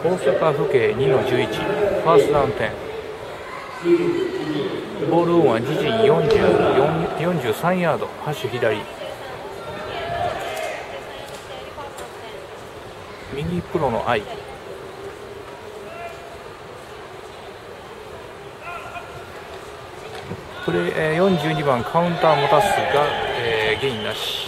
大阪府警2の11ファーストダウン。10ボールオンは自陣43ヤードハッシュ左。右プロの愛プレー、ー、42番カウンター持たすが、えー、ゲインなし。